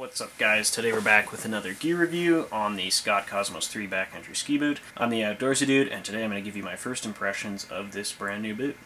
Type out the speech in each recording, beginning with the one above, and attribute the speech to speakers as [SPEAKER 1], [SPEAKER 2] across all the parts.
[SPEAKER 1] What's up guys? Today we're back with another gear review on the Scott Cosmos 3 backcountry ski boot. I'm the Outdoorsy Dude and today I'm going to give you my first impressions of this brand new boot.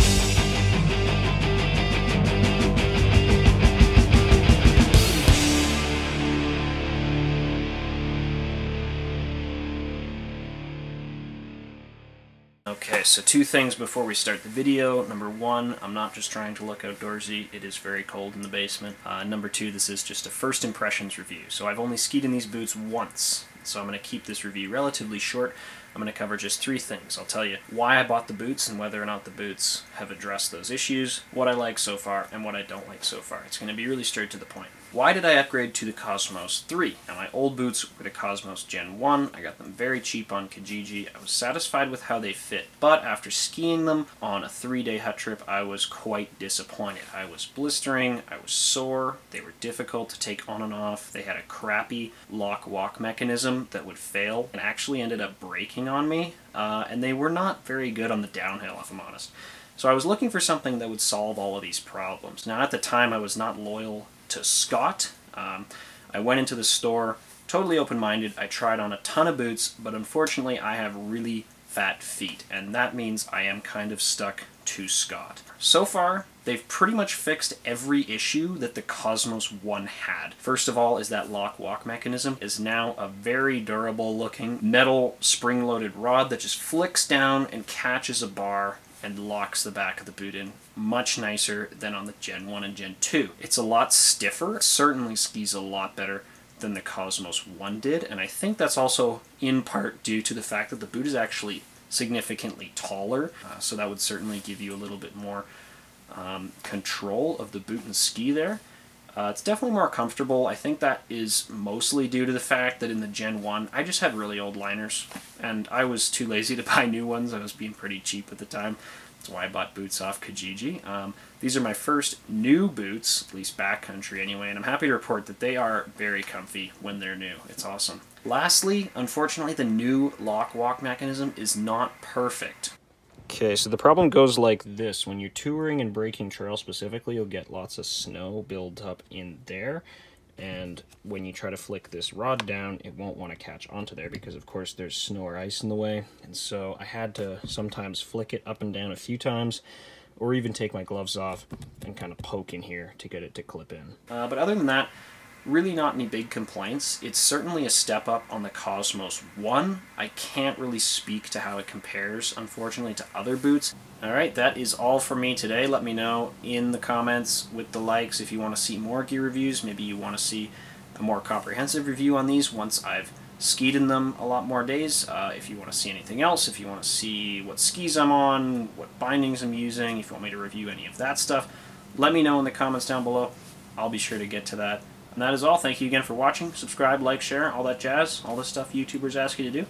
[SPEAKER 1] Okay, so two things before we start the video. Number one, I'm not just trying to look outdoorsy, it is very cold in the basement. Uh, number two, this is just a first impressions review. So I've only skied in these boots once, so I'm going to keep this review relatively short. I'm going to cover just three things. I'll tell you why I bought the boots and whether or not the boots have addressed those issues, what I like so far, and what I don't like so far. It's going to be really straight to the point. Why did I upgrade to the Cosmos 3? Now my old boots were the Cosmos Gen 1. I got them very cheap on Kijiji. I was satisfied with how they fit, but after skiing them on a three-day hut trip, I was quite disappointed. I was blistering, I was sore, they were difficult to take on and off, they had a crappy lock-walk mechanism that would fail and actually ended up breaking on me, uh, and they were not very good on the downhill, if I'm honest. So I was looking for something that would solve all of these problems. Now at the time I was not loyal to Scott. Um, I went into the store totally open-minded. I tried on a ton of boots, but unfortunately I have really fat feet, and that means I am kind of stuck to Scott. So far, they've pretty much fixed every issue that the Cosmos 1 had. First of all is that lock-walk mechanism is now a very durable looking metal spring-loaded rod that just flicks down and catches a bar and locks the back of the boot in much nicer than on the Gen 1 and Gen 2. It's a lot stiffer, certainly skis a lot better than the Cosmos 1 did, and I think that's also in part due to the fact that the boot is actually significantly taller, uh, so that would certainly give you a little bit more um, control of the boot and ski there. Uh, it's definitely more comfortable. I think that is mostly due to the fact that in the Gen 1, I just had really old liners, and I was too lazy to buy new ones. I was being pretty cheap at the time. That's why I bought boots off Kijiji. Um, these are my first new boots, at least backcountry anyway, and I'm happy to report that they are very comfy when they're new. It's awesome. Lastly, unfortunately, the new lock-walk mechanism is not perfect. Okay, so the problem goes like this. When you're touring and breaking trail specifically, you'll get lots of snow build up in there. And when you try to flick this rod down, it won't want to catch onto there because, of course, there's snow or ice in the way. And so I had to sometimes flick it up and down a few times or even take my gloves off and kind of poke in here to get it to clip in. Uh, but other than that, really not any big complaints. It's certainly a step up on the Cosmos 1. I can't really speak to how it compares, unfortunately, to other boots. Alright, that is all for me today. Let me know in the comments with the likes if you want to see more gear reviews. Maybe you want to see a more comprehensive review on these once I've skied in them a lot more days. Uh, if you want to see anything else, if you want to see what skis I'm on, what bindings I'm using, if you want me to review any of that stuff, let me know in the comments down below. I'll be sure to get to that. And that is all. Thank you again for watching. Subscribe, like, share, all that jazz, all the stuff YouTubers ask you to do.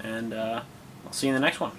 [SPEAKER 1] And uh, I'll see you in the next one.